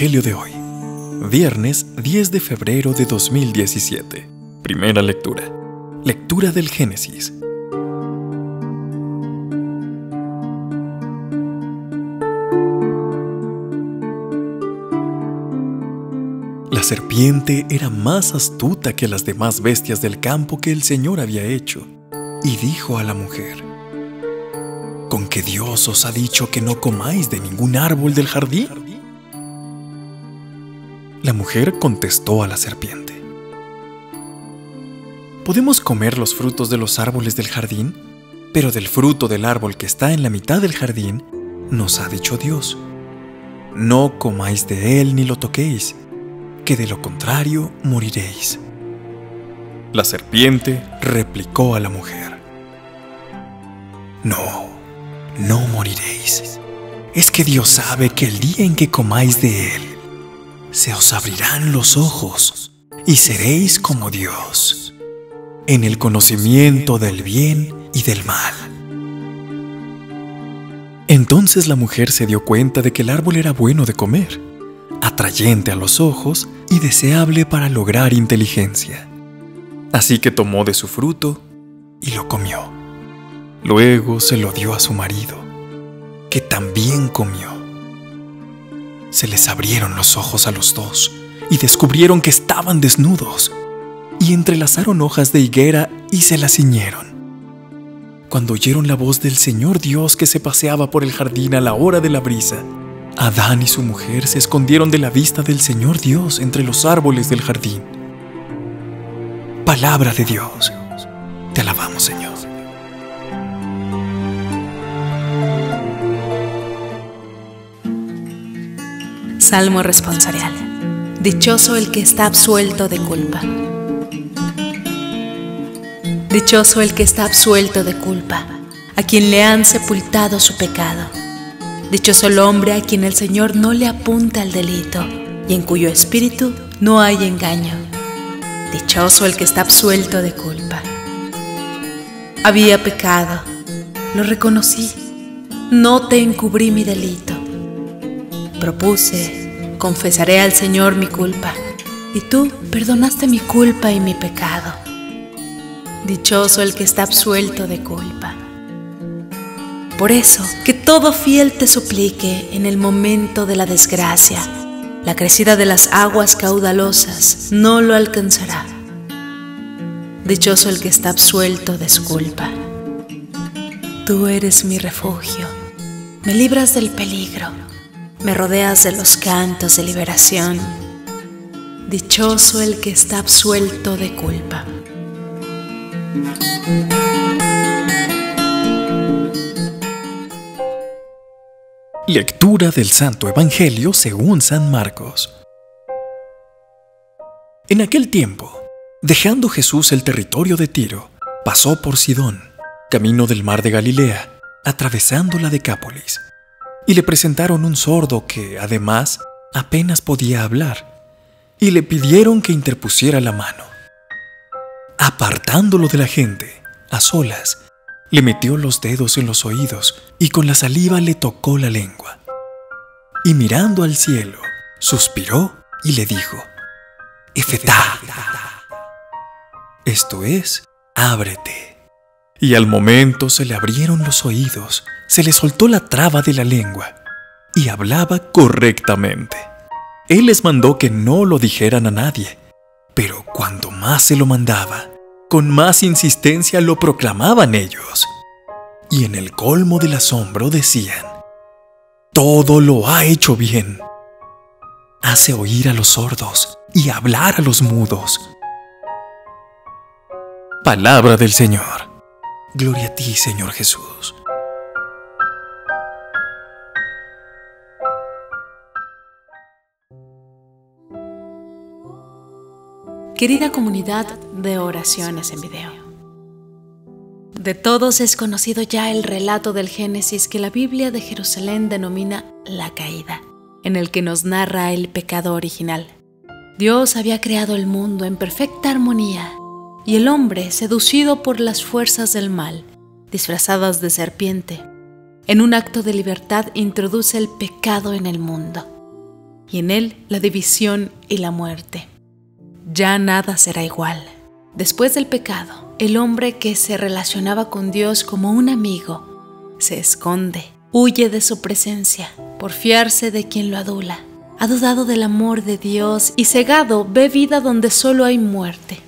Evangelio de hoy, viernes 10 de febrero de 2017. Primera lectura. Lectura del Génesis. La serpiente era más astuta que las demás bestias del campo que el Señor había hecho, y dijo a la mujer, ¿Con que Dios os ha dicho que no comáis de ningún árbol del jardín? La mujer contestó a la serpiente, Podemos comer los frutos de los árboles del jardín, pero del fruto del árbol que está en la mitad del jardín, nos ha dicho Dios, no comáis de él ni lo toquéis que de lo contrario moriréis. La serpiente replicó a la mujer, No, no moriréis. Es que Dios sabe que el día en que comáis de él, se os abrirán los ojos y seréis como Dios, en el conocimiento del bien y del mal. Entonces la mujer se dio cuenta de que el árbol era bueno de comer atrayente a los ojos y deseable para lograr inteligencia. Así que tomó de su fruto y lo comió. Luego se lo dio a su marido, que también comió. Se les abrieron los ojos a los dos y descubrieron que estaban desnudos, y entrelazaron hojas de higuera y se las ciñeron. Cuando oyeron la voz del Señor Dios que se paseaba por el jardín a la hora de la brisa, Adán y su mujer se escondieron de la vista del Señor Dios entre los árboles del jardín. Palabra de Dios. Te alabamos, Señor. Salmo responsorial. Dichoso el que está absuelto de culpa. Dichoso el que está absuelto de culpa, a quien le han sepultado su pecado. Dichoso el hombre a quien el Señor no le apunta el delito y en cuyo espíritu no hay engaño. Dichoso el que está absuelto de culpa. Había pecado, lo reconocí, no te encubrí mi delito. Propuse, confesaré al Señor mi culpa, y tú perdonaste mi culpa y mi pecado. Dichoso el que está absuelto de culpa. Por eso, que todo fiel te suplique en el momento de la desgracia. La crecida de las aguas caudalosas no lo alcanzará. Dichoso el que está absuelto de su culpa. Tú eres mi refugio. Me libras del peligro. Me rodeas de los cantos de liberación. Dichoso el que está absuelto de culpa. Lectura del Santo Evangelio según San Marcos. En aquel tiempo, dejando Jesús el territorio de Tiro, pasó por Sidón, camino del mar de Galilea, atravesando la Decápolis, y le presentaron un sordo que, además, apenas podía hablar, y le pidieron que interpusiera la mano. Apartándolo de la gente, a solas, le metió los dedos en los oídos y con la saliva le tocó la lengua. Y mirando al cielo, suspiró y le dijo, Efetá. Esto es, ábrete. Y al momento se le abrieron los oídos, se le soltó la traba de la lengua y hablaba correctamente. Él les mandó que no lo dijeran a nadie, pero cuando más se lo mandaba, con más insistencia lo proclamaban ellos. Y en el colmo del asombro decían, todo lo ha hecho bien. Hace oír a los sordos y hablar a los mudos. Palabra del Señor. Gloria a ti, Señor Jesús. Querida comunidad de oraciones en video. De todos es conocido ya el relato del Génesis que la Biblia de Jerusalén denomina la caída, en el que nos narra el pecado original. Dios había creado el mundo en perfecta armonía y el hombre, seducido por las fuerzas del mal, disfrazadas de serpiente, En un acto de libertad introduce el pecado en el mundo y en él la división y la muerte. Ya nada será igual. Después del pecado, el hombre que se relacionaba con Dios como un amigo se esconde, huye de su presencia por fiarse de quien lo adula. Ha dudado del amor de Dios y cegado ve vida donde solo hay muerte.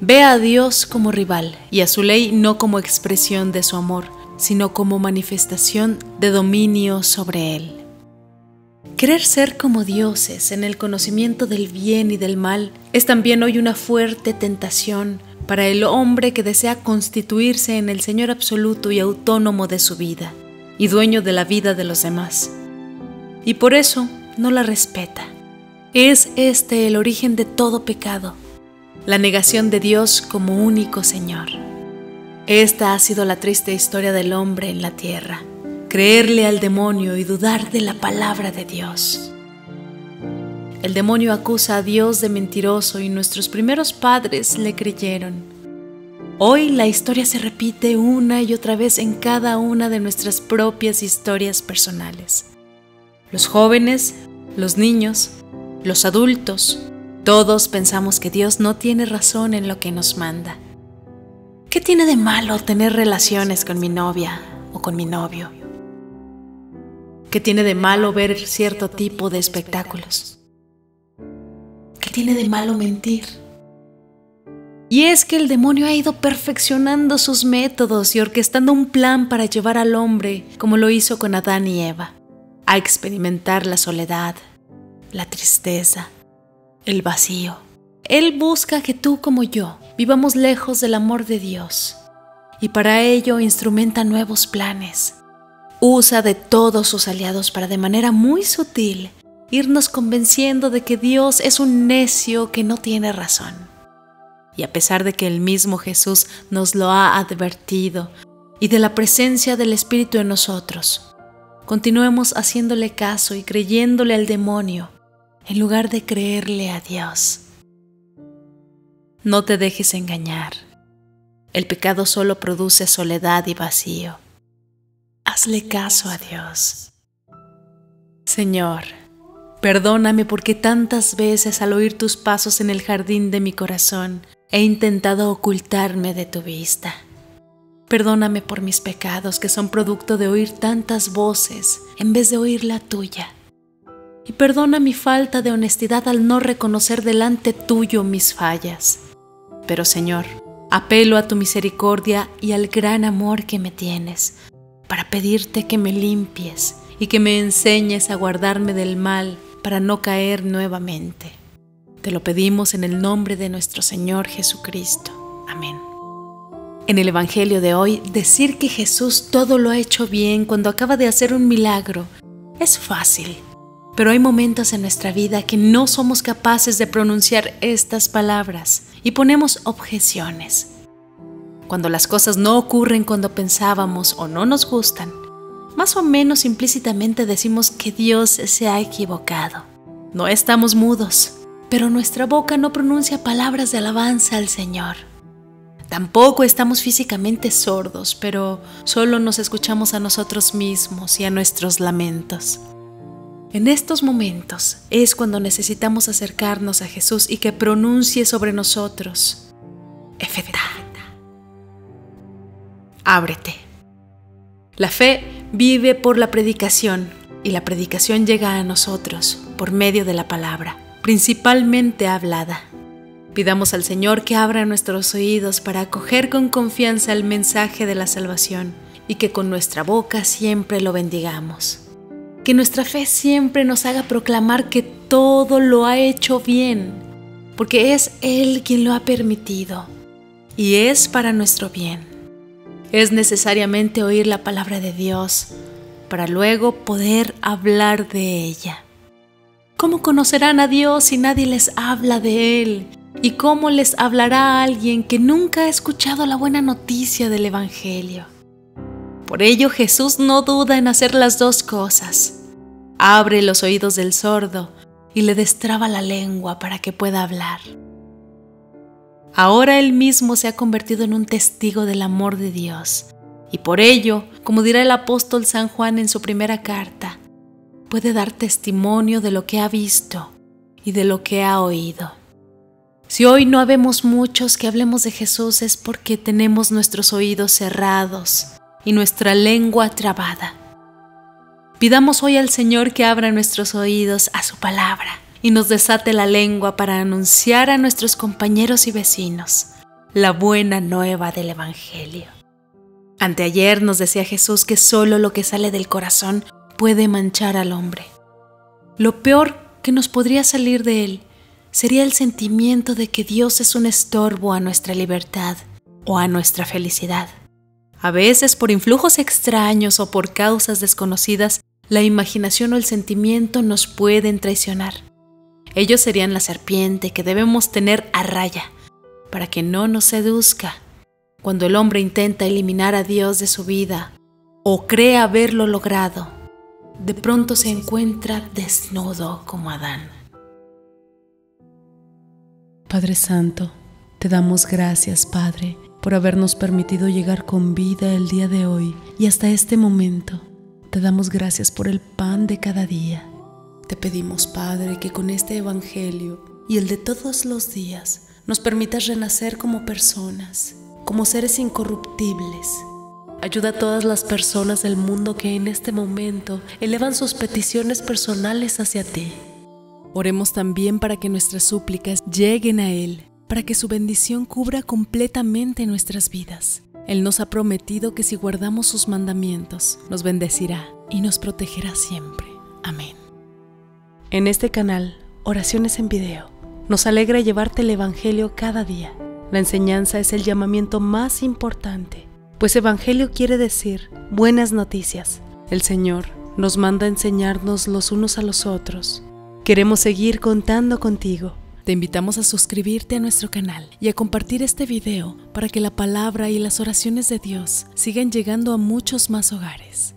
Ve a Dios como rival y a su ley no como expresión de su amor, sino como manifestación de dominio sobre él. Querer ser como dioses en el conocimiento del bien y del mal es también hoy una fuerte tentación para el hombre que desea constituirse en el Señor absoluto y autónomo de su vida y dueño de la vida de los demás. Y por eso no la respeta. Es este el origen de todo pecado, la negación de Dios como único Señor. Esta ha sido la triste historia del hombre en la tierra creerle al demonio y dudar de la palabra de Dios. El demonio acusa a Dios de mentiroso y nuestros primeros padres le creyeron. Hoy la historia se repite una y otra vez en cada una de nuestras propias historias personales. Los jóvenes, los niños, los adultos, todos pensamos que Dios no tiene razón en lo que nos manda. ¿Qué tiene de malo tener relaciones con mi novia o con mi novio? ¿Qué tiene de malo ver cierto tipo de espectáculos? ¿Qué tiene de malo mentir? Y es que el demonio ha ido perfeccionando sus métodos y orquestando un plan para llevar al hombre, como lo hizo con Adán y Eva, a experimentar la soledad, la tristeza, el vacío. Él busca que tú como yo vivamos lejos del amor de Dios y para ello instrumenta nuevos planes usa de todos sus aliados para de manera muy sutil irnos convenciendo de que Dios es un necio que no tiene razón. Y a pesar de que el mismo Jesús nos lo ha advertido y de la presencia del Espíritu en nosotros, continuemos haciéndole caso y creyéndole al demonio en lugar de creerle a Dios. No te dejes engañar. El pecado solo produce soledad y vacío. Hazle caso a Dios. Señor, perdóname porque tantas veces al oír tus pasos en el jardín de mi corazón he intentado ocultarme de tu vista. Perdóname por mis pecados que son producto de oír tantas voces en vez de oír la tuya. Y perdona mi falta de honestidad al no reconocer delante tuyo mis fallas. Pero Señor, apelo a tu misericordia y al gran amor que me tienes para pedirte que me limpies y que me enseñes a guardarme del mal para no caer nuevamente. Te lo pedimos en el nombre de nuestro Señor Jesucristo. Amén. En el Evangelio de hoy, decir que Jesús todo lo ha hecho bien cuando acaba de hacer un milagro es fácil, pero hay momentos en nuestra vida que no somos capaces de pronunciar estas palabras y ponemos objeciones cuando las cosas no ocurren cuando pensábamos o no nos gustan, más o menos implícitamente decimos que Dios se ha equivocado. No estamos mudos, pero nuestra boca no pronuncia palabras de alabanza al Señor. Tampoco estamos físicamente sordos, pero solo nos escuchamos a nosotros mismos y a nuestros lamentos. En estos momentos es cuando necesitamos acercarnos a Jesús y que pronuncie sobre nosotros, Efetá ábrete. La fe vive por la predicación y la predicación llega a nosotros por medio de la palabra, principalmente hablada. Pidamos al Señor que abra nuestros oídos para acoger con confianza el mensaje de la salvación y que con nuestra boca siempre lo bendigamos. Que nuestra fe siempre nos haga proclamar que todo lo ha hecho bien, porque es Él quien lo ha permitido y es para nuestro bien. Es necesariamente oír la palabra de Dios para luego poder hablar de ella. ¿Cómo conocerán a Dios si nadie les habla de Él? ¿Y cómo les hablará a alguien que nunca ha escuchado la buena noticia del Evangelio? Por ello Jesús no duda en hacer las dos cosas. Abre los oídos del sordo y le destraba la lengua para que pueda hablar. Ahora él mismo se ha convertido en un testigo del amor de Dios Y por ello, como dirá el apóstol San Juan en su primera carta, puede dar testimonio de lo que ha visto y de lo que ha oído. Si hoy no habemos muchos que hablemos de Jesús es porque tenemos nuestros oídos cerrados y nuestra lengua trabada. Pidamos hoy al Señor que abra nuestros oídos a su palabra y nos desate la lengua para anunciar a nuestros compañeros y vecinos la buena nueva del Evangelio. Anteayer nos decía Jesús que solo lo que sale del corazón puede manchar al hombre. Lo peor que nos podría salir de él sería el sentimiento de que Dios es un estorbo a nuestra libertad o a nuestra felicidad. A veces por influjos extraños o por causas desconocidas, la imaginación o el sentimiento nos pueden traicionar. Ellos serían la serpiente que debemos tener a raya para que no nos seduzca. Cuando el hombre intenta eliminar a Dios de su vida o cree haberlo logrado, de pronto se encuentra desnudo como Adán. Padre Santo, te damos gracias, Padre, por habernos permitido llegar con vida el día de hoy y hasta este momento. Te damos gracias por el pan de cada día. Te pedimos, Padre, que con este Evangelio y el de todos los días nos permitas renacer como personas, como seres incorruptibles. Ayuda a todas las personas del mundo que en este momento elevan sus peticiones personales hacia ti Oremos también para que nuestras súplicas lleguen a Él, para que su bendición cubra completamente nuestras vidas. Él nos ha prometido que si guardamos sus mandamientos, nos bendecirá y nos protegerá siempre. Amén. En este canal, Oraciones en Video, nos alegra llevarte el Evangelio cada día. La enseñanza es el llamamiento más importante, pues Evangelio quiere decir buenas noticias. El Señor nos manda enseñarnos los unos a los otros Queremos seguir contando contigo. Te invitamos a suscribirte a nuestro canal y a compartir este video para que la palabra y las oraciones de Dios sigan llegando a muchos más hogares.